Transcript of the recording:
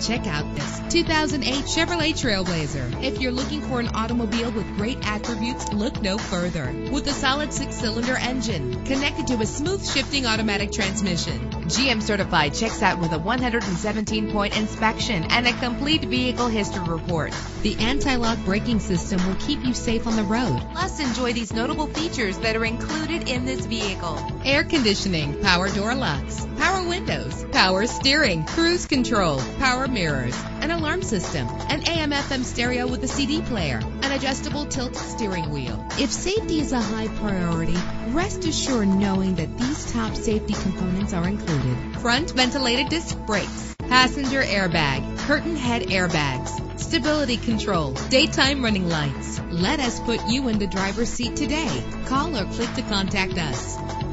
Check out this 2008 Chevrolet Trailblazer. If you're looking for an automobile with great attributes, look no further. With a solid six-cylinder engine connected to a smooth shifting automatic transmission, GM certified checks out with a 117-point inspection and a complete vehicle history report. The anti-lock braking system will keep you safe on the road. Plus, enjoy these notable features that are included in this vehicle. Air conditioning, power door locks, power windows, power steering, cruise control, power mirrors, an alarm system, an AM FM stereo with a CD player, an adjustable tilt steering wheel. If safety is a high priority, rest assured knowing that these top safety components are included. Front ventilated disc brakes, passenger airbag, curtain head airbags, stability control, daytime running lights. Let us put you in the driver's seat today. Call or click to contact us.